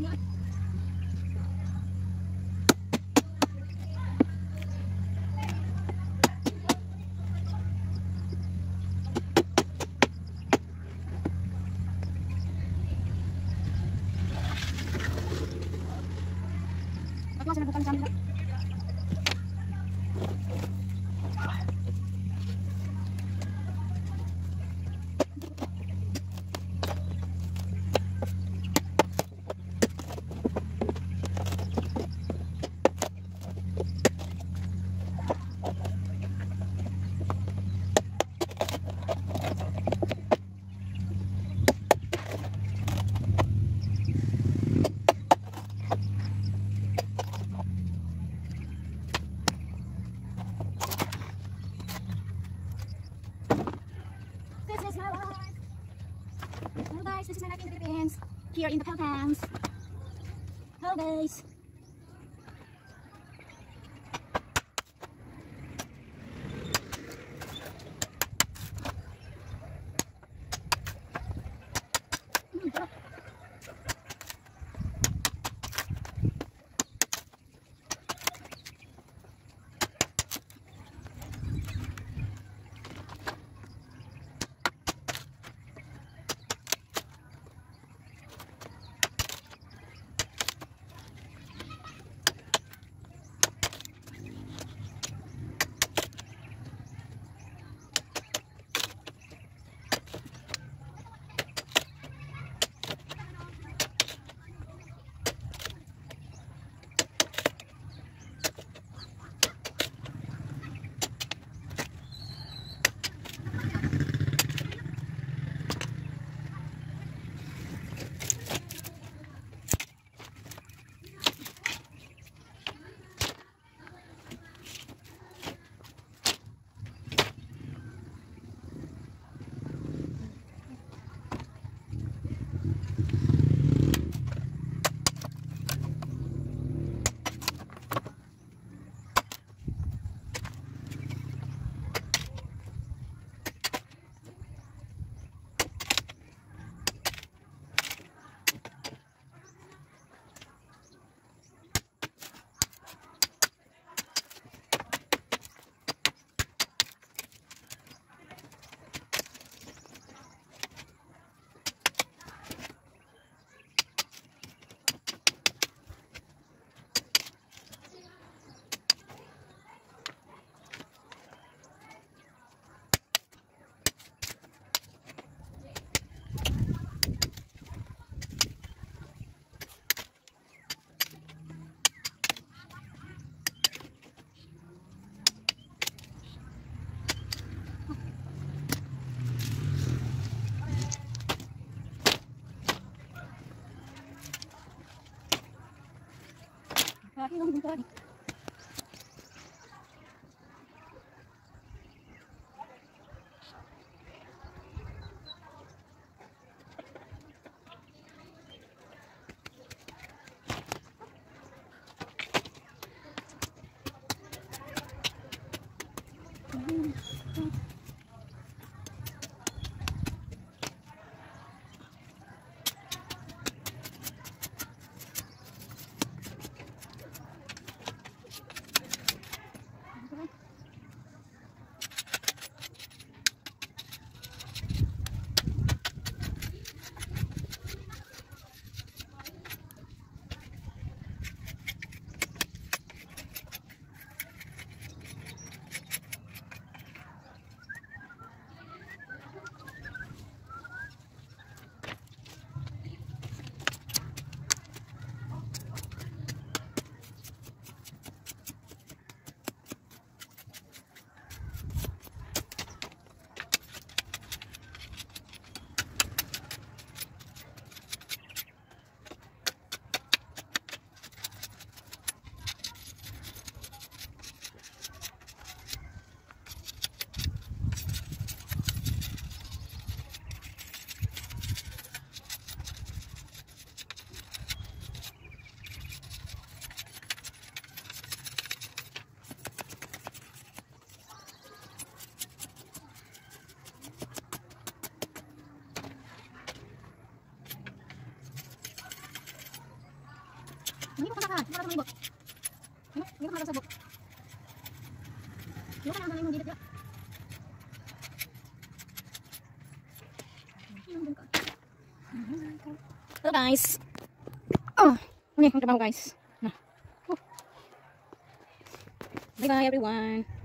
Masih langsung bukan sambil guys, this is my life in the. Here in the Philippines. Hello guys. yang. Kasaka. Hindi ko malibot. Ano? Hindi ko makasabot. Yung ka na ang dito. Hello guys. Oh, okay, guys. Bye bye everyone.